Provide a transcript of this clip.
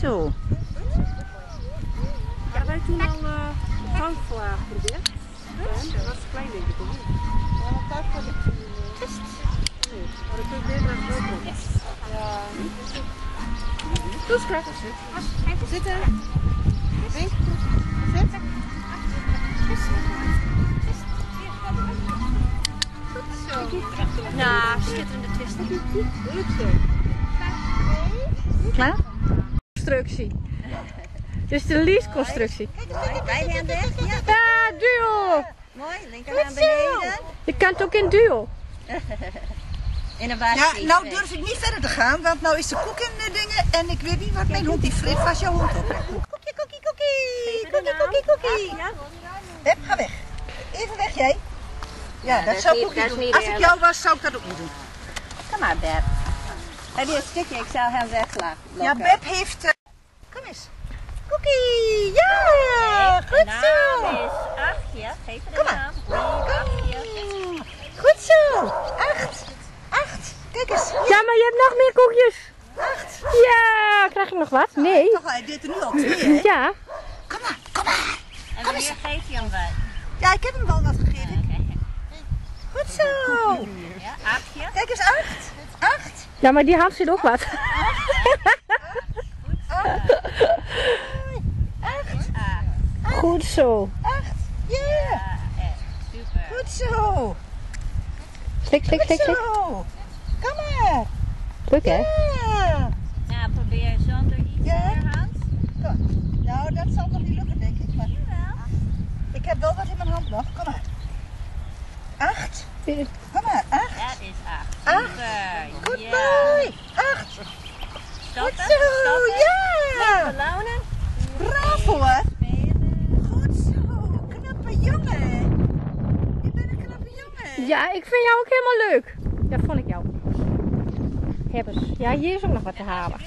zo. Hadden wij toen al uh, geprobeerd? Dat was klein denk ik? Ja, dat niet. Nee, maar dat kun je beter groot worden. Ja. Doe eens kijk. Zitten. Denk. Zit. Nou, schitterende twist. Zo. Klaar? Constructie. Dus de lease-constructie. Beide handen echt? Ja. Duo! Mooi, linkerhand beneden. Je kan het ook in duo. Innovatie. Ja, nou durf ik niet verder te gaan, want nou is de koek in de dingen en ik weet niet wat mijn hond die frit vast jouw hond op. Koekie, koekie, koekie. Koekie, koekie, koekie. Hup, ga weg. Even weg jij. Ja, dat dat zou ik ook niet- doen. niet Als ik eerlijk. jou was, zou ik dat ook niet doen. Kom maar, Beb. Heb je een stukje? Ik zal hem weglaten. Ja, Beb heeft... eh, Kom eens. Koekie, goed naam zo. is Achtje. Geef me de Kom maar. naam. Achtje. Goed zo. Acht. Acht. Kijk eens. Ja, maar je hebt nog meer koekjes. Ja, krijg ik nog wat? Nee. Toch, hij deed er nu al twee, hè? Ja. Kom maar, kom maar. En wanneer geef je hem wat? Ja, ik heb hem wel wat gegeven. Goed zo. Ja, Achtje. Kijk eens, acht. Acht. Ja, maar die hand zit ook wat. Acht. Ah, Goed zo. Acht. Ja. ja, echt. Super. Goed zo. Goed slik, slik. zo. Kom maar. Leuk hè? Ja. Nou, probeer zonder iets Ja. in je hand. Kom. Nou, dat zal nog niet lukken, denk ik. Maar ik heb wel wat in mijn hand nog. Kom maar. Acht. Kom maar. Acht. Dat is acht. Acht. Super. Boy. Acht. Stoppen. Goed zo. Stoppen. Ja. Belonen. Bravo hoor. Spelen. Goed zo. Knappe jongen. Je bent een knappe jongen. Ja, ik vind jou ook helemaal leuk. Ja, vond ik jou. Hebbers. Ja, hier is ook nog wat te halen.